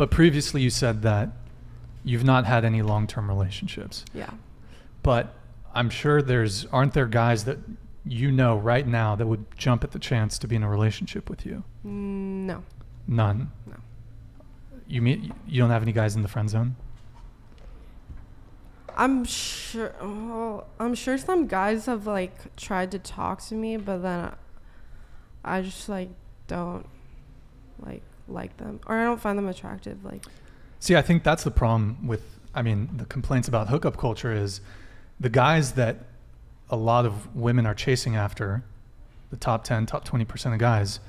But previously, you said that you've not had any long-term relationships. Yeah. But I'm sure there's aren't there guys that you know right now that would jump at the chance to be in a relationship with you? No. None. No. You mean you don't have any guys in the friend zone? I'm sure. Oh, I'm sure some guys have like tried to talk to me, but then I just like don't like like them, or I don't find them attractive. Like, See, I think that's the problem with, I mean, the complaints about hookup culture is the guys that a lot of women are chasing after, the top 10, top 20% of guys,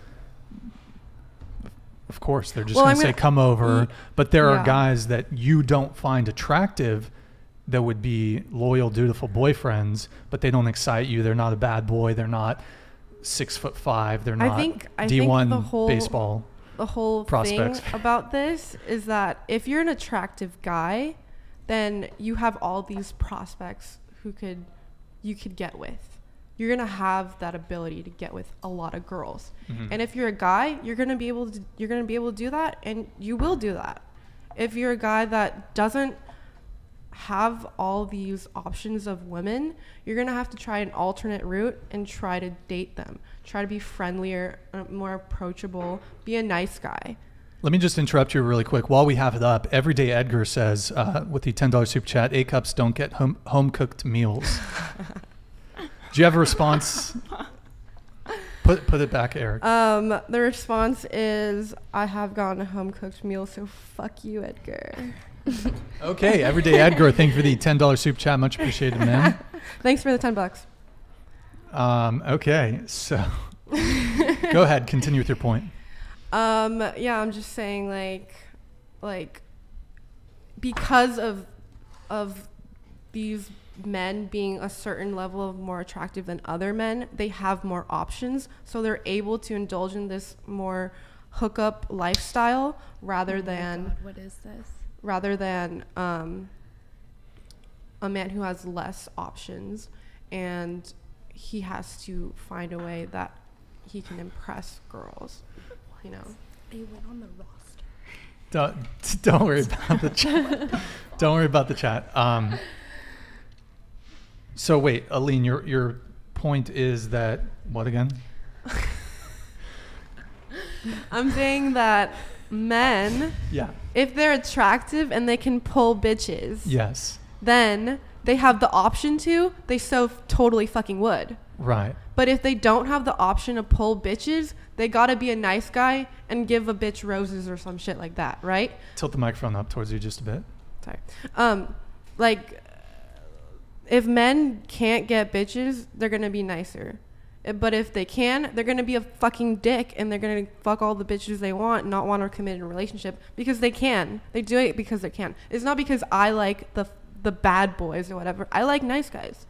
of course, they're just Well, going to say, come over. But there are guys that you don't find attractive that would be loyal, dutiful boyfriends, but they don't excite you. They're not a bad boy. They're not six foot five. They're not I think D1 the whole- baseball. The whole Prospects. thing about this is that if you're an attractive guy, then you have all these prospects who could you could get with. You're gonna have that ability to get with a lot of girls. Mhm. And if you're a guy, you're gonna be able to you're gonna be able to do that, and you will do that. If you're a guy that doesn't have all these options of women, you're gonna have to try an alternate route and try to date them. Try to be friendlier, uh, more approachable, be a nice guy. Let me just interrupt you really quick. While we have it up, Everyday Edgar says uh, with the $10 super chat, A cups don't get home, home cooked meals. Do you have a response? Put, put it back, Eric. Um, the response is, "I have gotten a home cooked meal, so fuck you, Edgar." Okay, Everyday Edgar, thank you for the $10 super chat. Much appreciated, man. Thanks for the ten bucks. Um, okay, so go ahead, continue with your point. Um, yeah, I'm just saying like like because of of these men being a certain level of more attractive than other men, they have more options, so they're able to indulge in this more hookup lifestyle rather Oh than God, what is this? rather than um, a man who has less options and he has to find a way that he can impress girls you know They went on the roster. Don't, don't worry about the chat. don't worry about the chat. Um, so wait, Aline, your your point is that what again? i'm saying that men Yeah. if they're attractive and they can pull bitches Yes. then they have the option to they so totally fucking would Right. but if they don't have the option to pull bitches they gotta be a nice guy and give a bitch roses or some shit like that right Tilt the microphone up towards you just a bit. sorry um like if men can't get bitches they're gonna be nicer. Uh, but if they can they're gonna be a fucking dick and they're gonna fuck all the bitches they want and not want to commit in a relationship because they can. They do it because they can. It's not because i like the the bad boys or whatever. I like nice guys.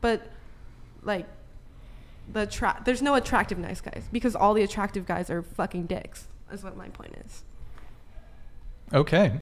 But like the tra- there's no attractive nice guys because all the attractive guys are fucking dicks is what my point is. Okay.